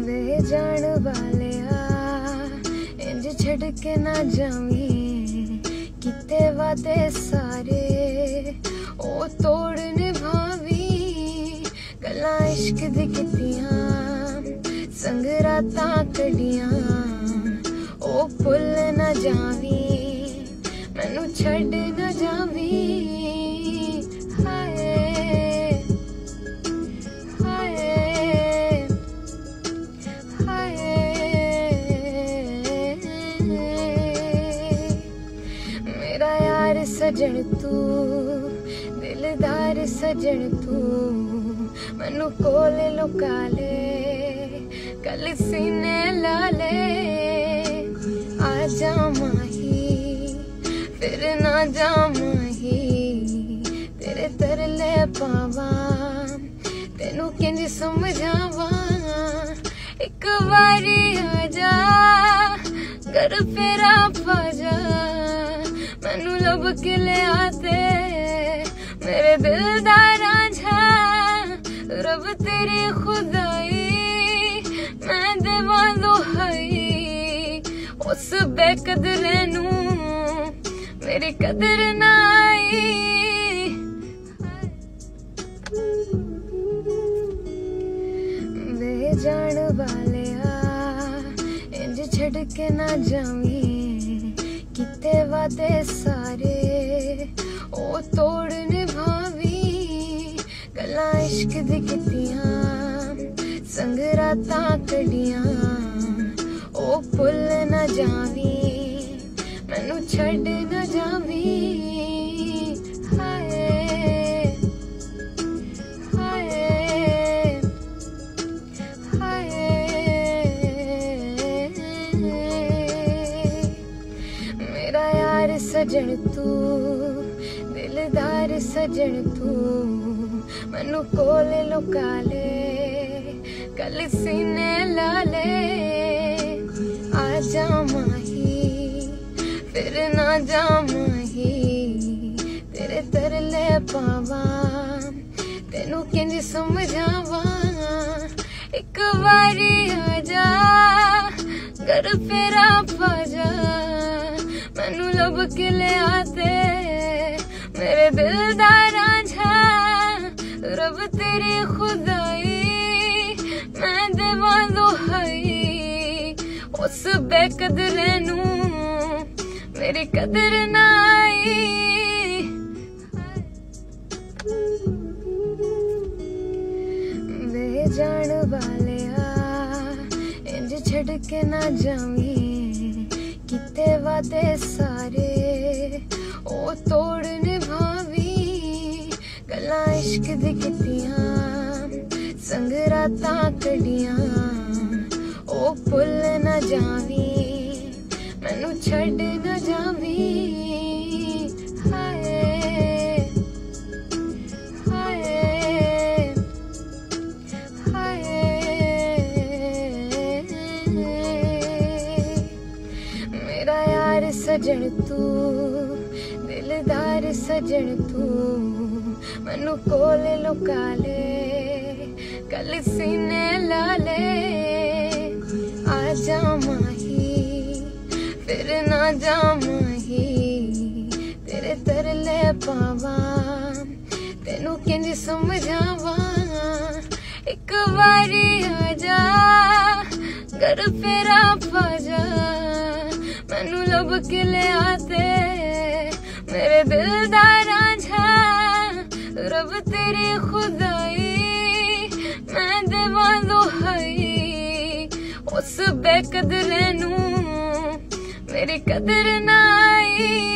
ਵੇ ਜਾਣ ਵਾਲਿਆ, ਇੰਜ ਛੱਡ ਕੇ ਨਾ ਜਾਵੀਂ। ਕਿਤੇ ਵਾਦੇ ਸਾਰੇ, ਉਹ ਤੋੜ ਨਿਭਾਵੀ। ਗੱਲਾਂ ਇਸ਼ਕ ਦੀ ਕੀਤੀਆਂ, ਸੰਗ ਰਾਤਾਂ ਕੜੀਆਂ ਉਹ ਭੁੱਲ ਨਾ ਜਾਵੀਂ, ਮੈਨੂੰ ਛੱਡ ਨਾ ਜਾ ਸਜਣ ਤੂੰ, ਦਿਲਦਾਰ ਸਜਣ ਤੂੰ, ਮੈਨੂੰ ਕੋਲ ਲੁਕਾ ਲੈ, ਕੱਲ ਸੀਨੇ ਲਾ ਲੈ, ਆ ਜਾ ਮਾਹੀ ਫਿਰ ਨਾ ਜਾ ਮਾਹੀ ਤੇਰੇ ਤਰਲੇ ਪਾਵਾਂ, ਤੈਨੂੰ ਕਿੰਜ ਸਮਝਾਵਾਂ, ਇੱਕ ਵਾਰੀ ਆ ਜਾ, ਕਰ ਫੇਰਾ ਪਾ ਜਾ ਮੈਨੂੰ ਲੱਭ ਕੇ ਲਿਆ ਤੇ ਮੇਰੇ ਦਿਲ ਦਾ ਰਾਂਝਾ ਰੱਬ ਤੇਰੀ ਖੁਦਾਈ ਮੈਂ ਦੇਵਾਂ ਦੁਹਾਈ ਉਸ ਬੇਕਦਰੇ ਨੂੰ ਮੇਰੀ ਕਦਰ ਨਾ ਆਈ ਵੇ ਜਾਣ ਵਾਲਿਆ ਇੰਜ ਛੱਡ ਕੇ ਨਾ ਜਾਵੀਂ ਕੀਤੇ ਵਾਦੇ ਸਾਰੇ। ਉਹ ਤੋੜ ਨਿਭਾਵੀ ਗੱਲਾਂ ਇਸ਼ਕ ਦੀ ਕੀਤੀਆਂ ਸੰਗ ਰਾਤਾਂ ਕੜੀਆਂ ਉਹ ਭੁੱਲ ਨਾ ਜਾਵੀ, ਮੈਨੂੰ ਛੱਡ ਨਾ ਜਾਵੀ। ਸਜਣ ਤੂੰ, ਦਿਲਦਾਰ ਸਜਣ ਤੂੰ, ਮੈਨੂੰ ਕੋਲੇ ਲੁਕਾ ਲੈ, ਕਲ ਸੀਨੇ ਲਾ ਲੈ, ਆ ਜਾ ਮਾਹੀ ਫਿਰ ਨਾ ਜਾ ਮਾਹੀ ਤੇਰੇ ਤਰਲੇ ਪਾਵਾਂ, ਤੈਨੂੰ ਕਿੰਜ ਸਮਝਾਵਾਂ, ਇੱਕ ਵਾਰੀ ਆ ਜਾ ਕਰ ਫੇਰਾ ਪਾ ਜਾ। ਮੈਨੂੰ ਲੱਭ ਕੇ ਲਿਆ ਤੇ ਮੇਰੇ ਦਿਲ ਦਾ ਰਾਂਝਾ ਰੱਬ ਤੇਰੀ ਖੁਦਾਈ ਮੈਂ ਦੇਵਾਂ ਦੁਹਾਈ ਉਸ ਬੇਕਦਰੇ ਨੂੰ ਮੇਰੀ ਕਦਰ ਨਾ ਆਈ ਵੇ ਜਾਣ ਵਾਲਿਆ ਇੰਜ ਛੱਡ ਕੇ ਨਾ ਜਾਵੀਂ ਕਿਤੇ ਵਾਦੇ ਸਾਰੇ ਉਹ ਤੋੜ ਨਿਭਾਵੀ ਗੱਲਾਂ ਇਸ਼ਕ ਦੀ ਕੀਤੀਆਂ ਸੰਗ ਰਾਤਾਂ ਕੜੀਆਂ ਉਹ ਭੁੱਲ ਨਾ ਜਾਵੀ ਮੈਨੂੰ ਛੱਡ ਨਾ ਮੇਰਾ ਸਜਣ ਤੂੰ, ਦਿਲਦਾਰ ਸਜਣ ਤੂੰ, ਮੈਨੂੰ ਕੋਲ ਲੁਕਾ ਲੈ, ਕੱਲ ਸੀਨੇ ਲਾ ਲੈ, ਆ ਜਾ ਮਾਹੀ ਫਿਰ ਨਾ ਜਾ ਮਾਹੀ ਤੇਰੇ ਤਰਲੇ ਪਾਵਾਂ, ਤੈਨੂੰ ਕਿੰਜ ਸਮਝਾਵਾਂ, ਇੱਕ ਵਾਰੀ ਆ ਜਾ ਕਰ ਫੇਰਾ ਪਾ ਜਾ। ਮੈਨੂੰ ਲੱਭ ਕੇ ਲਿਆ ਤੇ ਮੇਰੇ ਦਿਲ ਦਾ ਰਾਂਝਾ, ਰੱਬ ਤੇਰੀ ਖੁਦਾਈ, ਮੈਂ ਦੇਵਾਂ ਹਈ ਉਸ ਬੇਕਦਰੇ ਨੂੰ ਮੇਰੀ ਕਦਰ ਨਾ ਆਈ